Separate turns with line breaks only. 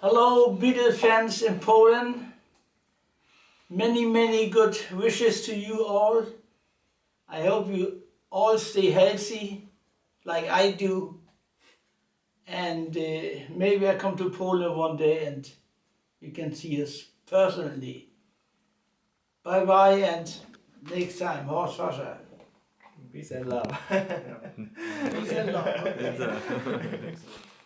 Hello, Beatle fans in Poland. Many, many good wishes to you all. I hope you all stay healthy like I do. And uh, maybe I come to Poland one day and you can see us personally. Bye bye and next time, Horst Fascher.
Peace and love.
Peace and love.